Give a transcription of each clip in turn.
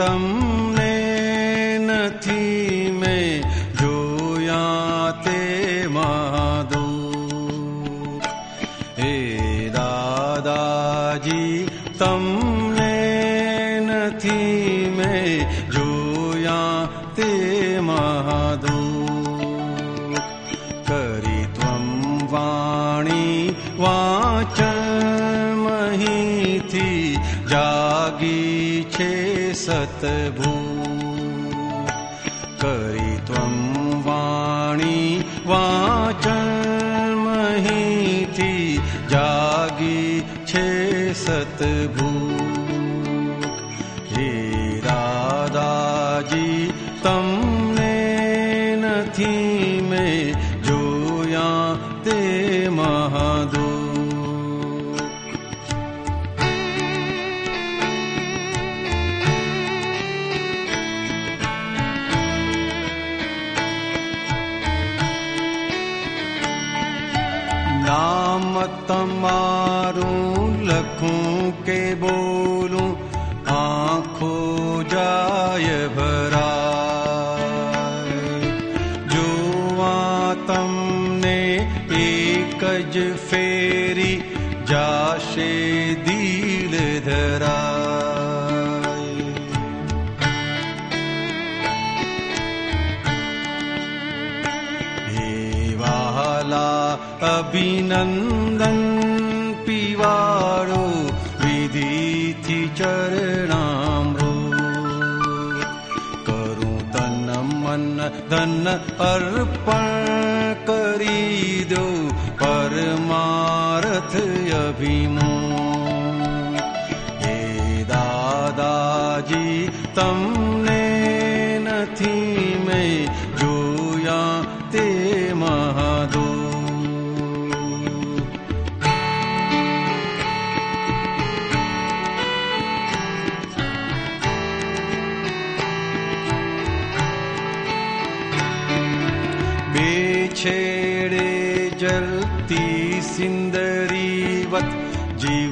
દાદાજી તમને નથી મેં જોયા તે માધો હે દાદાજી તમને નથી મેં જોયા તે માધો કરી ત્વમ વાણી વાચન મહીથી જાગી છે सतभू करि त्वं वाणि वाचन महि छे सतभू हे दादाजी तमने आंखों के बोलो आंखों जाय भरा जो आतम ने तमने फेरी जाशे दिल धरा अभिनन्दन् पिवारो चरणाम्भू कु तन् मन धन पर्पणी दु परमारथ अभिमो। हे दादाजी तं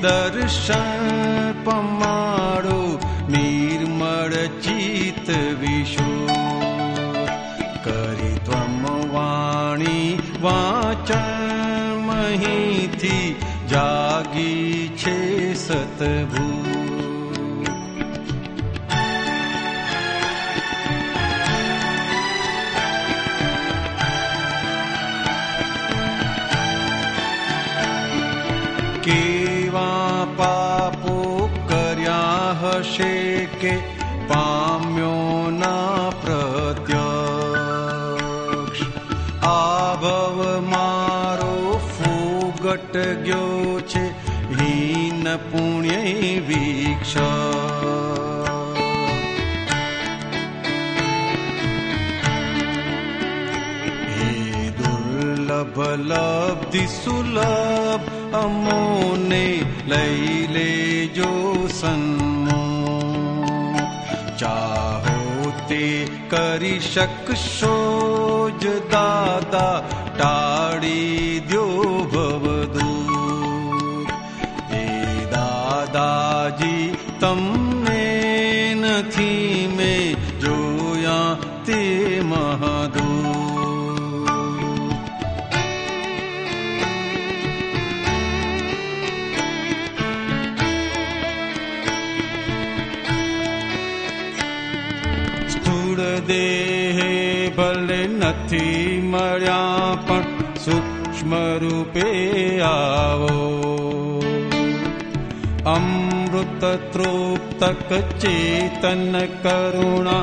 દર્શન પમાડો નિર્મળ ચિત વિશો કરી ત્વમ વાણી વાચન મહીથી જાગી છે સતભૂ के पाम्यो न प्रत्यक्ष आभव मारो फूगट गयो छे हीन पुण्य वीक्षे। लब्धि सुलभ अमोने लैले કરી શકશો જ દાદા ટાળી દ્યો ભવદૂત હે દાદાજી તમને નથી મેં જોયા તે મહાદૂત મૂળ દેહે ભલે નથી देहे बल नर्या सूक्ष्मरूपे आवो अमृतृप्तक चेतन करुणा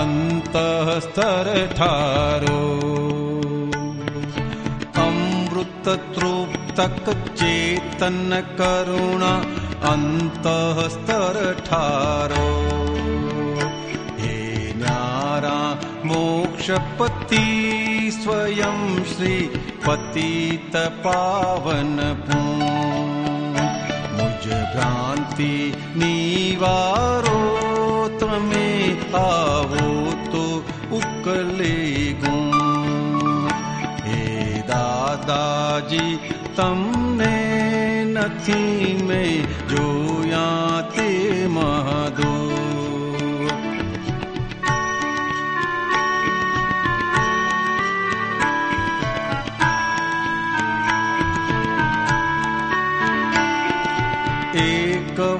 अन्तस्तर ठारो अमृत तृप्तक चेतन करुणा अन्तः स्तर ઠારો मोक्षपति स्वयं श्री पतित पावन भूज भ्रान्ति निवारो त्वमे आवो तु उकले गु हे दादाजी तं ने जो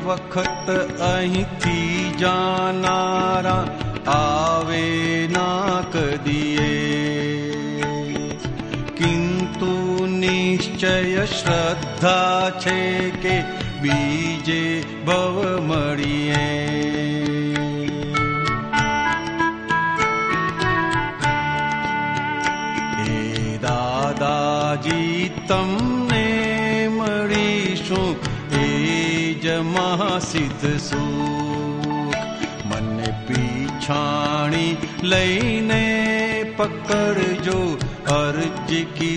વખત અહીંથી જાનારા આવે ના કદીએ નિશ્ચય શ્રદ્ધા છે કે બીજે ભવ મળીએ એ દાદાજી मन्य पि छाणि लकरजो अर्ज की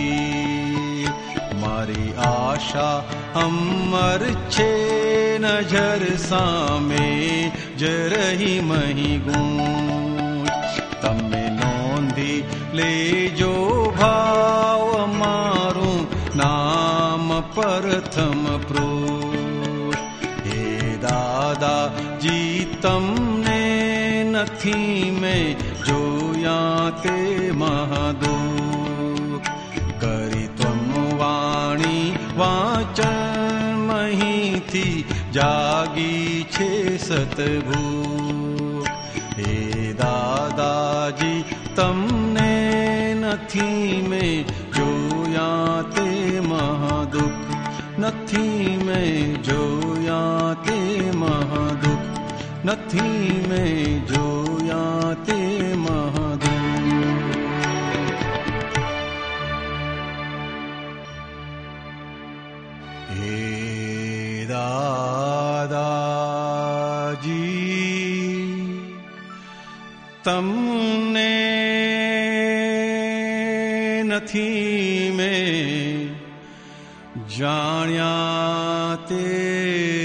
आशा अमर छे नजर सामे जरहि महि गू तमि ले जो भाव मारू नाम प्रथम प्रोष। हे दादा जी तमने नथी में जो या ते महदो जागी छे सत्भु हे दादाजी तमने नथी में जो महा महादुख। नथी में जो ये महादुख। नथी में जो તમને નથી મેં જાણ્યા તે